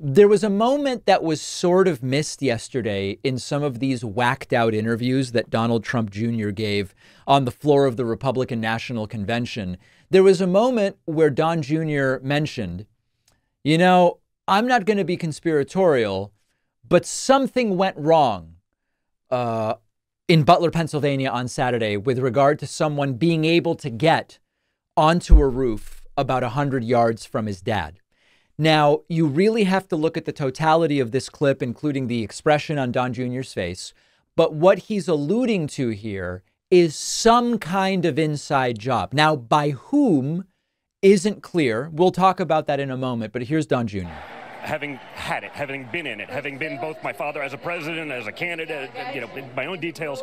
There was a moment that was sort of missed yesterday in some of these whacked out interviews that Donald Trump Jr. gave on the floor of the Republican National Convention. There was a moment where Don Jr. mentioned, you know, I'm not going to be conspiratorial, but something went wrong uh, in Butler, Pennsylvania on Saturday with regard to someone being able to get onto a roof about 100 yards from his dad. Now, you really have to look at the totality of this clip, including the expression on Don Jr.'s face. But what he's alluding to here is some kind of inside job. Now, by whom isn't clear. We'll talk about that in a moment, but here's Don Jr. Having had it, having been in it, having been both my father as a president, as a candidate, you know, my own details,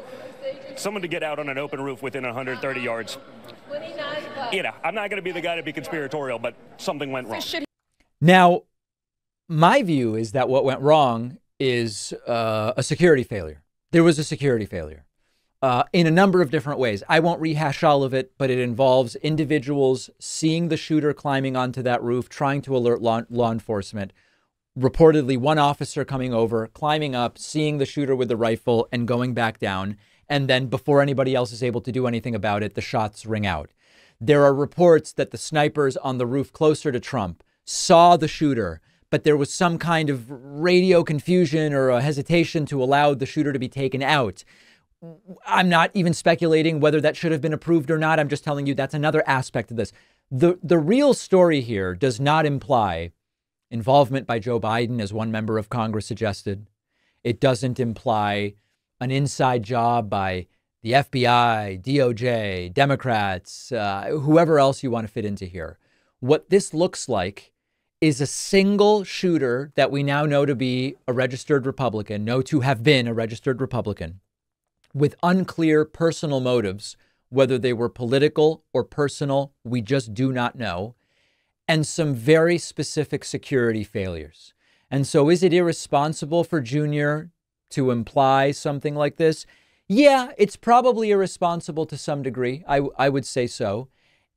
someone to get out on an open roof within 130 yards. You know, I'm not going to be the guy to be conspiratorial, but something went wrong. Now, my view is that what went wrong is uh, a security failure. There was a security failure uh, in a number of different ways. I won't rehash all of it, but it involves individuals seeing the shooter climbing onto that roof, trying to alert law, law enforcement. Reportedly, one officer coming over, climbing up, seeing the shooter with the rifle, and going back down. And then, before anybody else is able to do anything about it, the shots ring out. There are reports that the snipers on the roof closer to Trump saw the shooter, but there was some kind of radio confusion or a hesitation to allow the shooter to be taken out. I'm not even speculating whether that should have been approved or not. I'm just telling you that's another aspect of this. The the real story here does not imply involvement by Joe Biden as one member of Congress suggested. It doesn't imply an inside job by the FBI, DOJ, Democrats, uh, whoever else you want to fit into here. What this looks like is a single shooter that we now know to be a registered Republican, know to have been a registered Republican, with unclear personal motives, whether they were political or personal, we just do not know, and some very specific security failures. And so, is it irresponsible for Junior to imply something like this? Yeah, it's probably irresponsible to some degree. I, I would say so.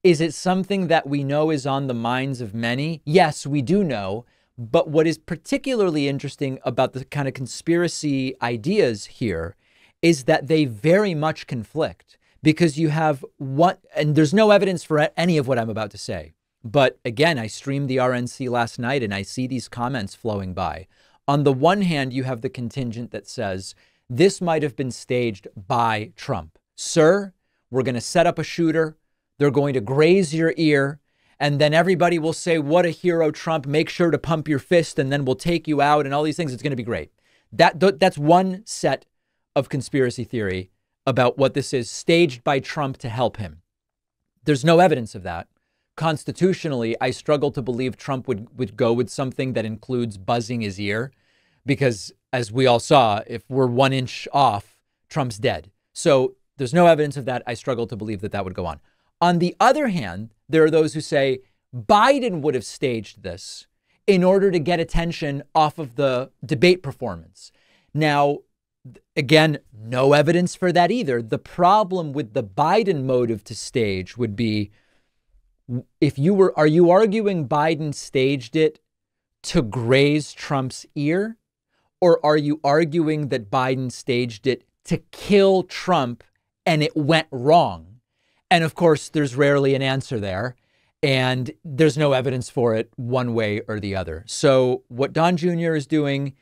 Is it something that we know is on the minds of many? Yes, we do know. But what is particularly interesting about the kind of conspiracy ideas here is that they very much conflict because you have what, and there's no evidence for any of what I'm about to say. But again, I streamed the RNC last night and I see these comments flowing by. On the one hand, you have the contingent that says this might have been staged by Trump. Sir, we're going to set up a shooter. They're going to graze your ear. And then everybody will say, What a hero, Trump. Make sure to pump your fist, and then we'll take you out, and all these things. It's going to be great. That, that's one set of conspiracy theory about what this is, staged by Trump to help him. There's no evidence of that. Constitutionally, I struggle to believe Trump would, would go with something that includes buzzing his ear, because as we all saw, if we're one inch off, Trump's dead. So there's no evidence of that. I struggle to believe that that would go on. On the other hand, there are those who say Biden would have staged this in order to get attention off of the debate performance. Now, again, no evidence for that either. The problem with the Biden motive to stage would be if you were, are you arguing Biden staged it to graze Trump's ear? Or are you arguing that Biden staged it to kill Trump and it went wrong? And of course, there's rarely an answer there. And there's no evidence for it one way or the other. So, what Don Jr. is doing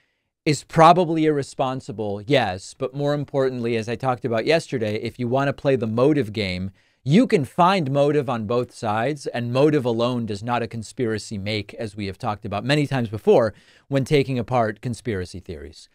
is probably irresponsible, yes. But more importantly, as I talked about yesterday, if you want to play the motive game, you can find motive on both sides, and motive alone does not a conspiracy make, as we have talked about many times before when taking apart conspiracy theories.